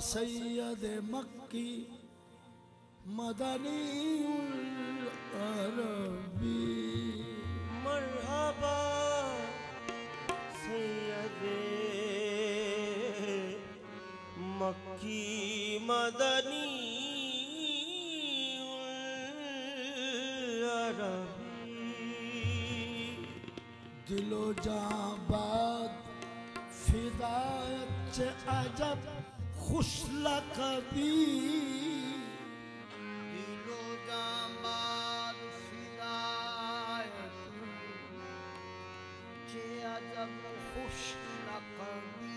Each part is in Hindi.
सैयद मक्की मदनी खुशला कभी खुश न कभी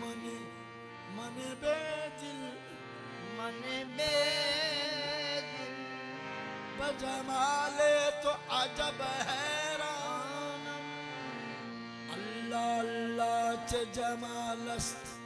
मन मन बेदिल मन बेदिल। बजमाले तो अजब हैरान। अल्लाह अल्लाह च जमालस्त।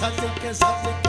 sabe que sabe